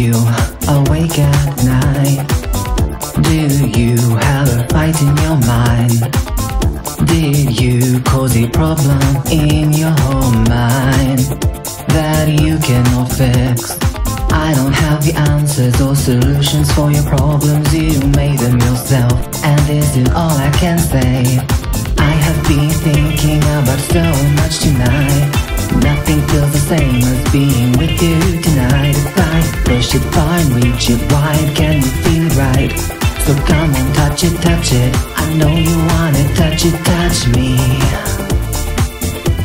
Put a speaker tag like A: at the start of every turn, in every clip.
A: you awake at night? Do you have a fight in your mind? Did you cause a problem in your own mind that you cannot fix? I don't have the answers or solutions for your problems, you made them yourself, and this is all I can say. I have been thinking about so much tonight, nothing feels the same as being with you. Far and reach it wide, can you feel right? So come on, touch it, touch it. I know you wanna touch it, touch me.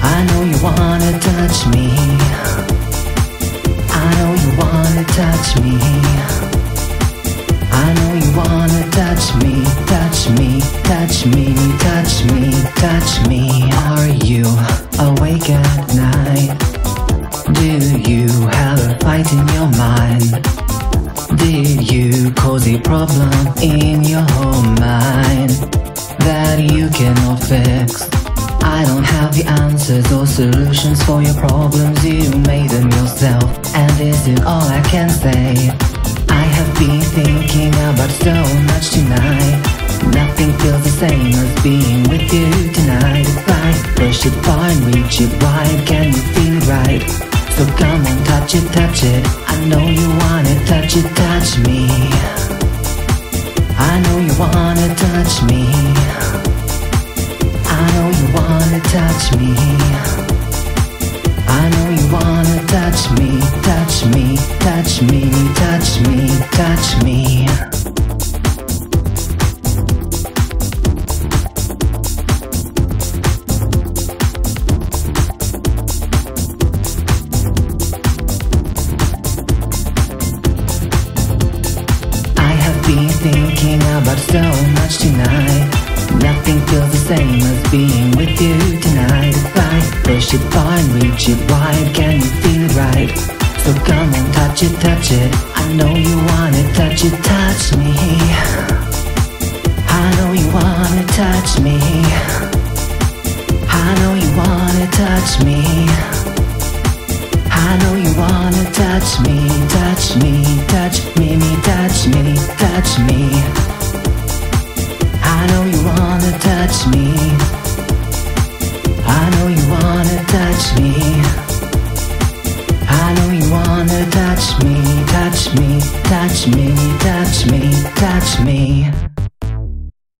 A: I know you wanna touch me. I know you wanna touch me. I know you wanna touch me, touch me, touch me, touch me, touch me. Are you awake at night? Do you have a fight problem in your mind that you cannot fix? I don't have the answers or solutions for your problems, you made them yourself, and this is all I can say. I have been thinking about so much tonight. Nothing feels the same as being with you tonight. If I push it and reach it wide, can you feel right? So come on, touch it, touch it. I know you wanna touch it, touch me. Touch me. I know you wanna touch me. I know you wanna touch me, touch me, touch me, touch me, touch me. I thinking about so much tonight. Nothing feels the same as being with you tonight. If I push it far and reach it wide, can you feel it right? So come on, touch it, touch it. I know you wanna touch it, touch me. Touch me, touch me, touch me, me, touch me, touch me. I know you wanna touch me. I know you wanna touch me. I know you wanna touch me, touch me, touch me, touch me, touch me.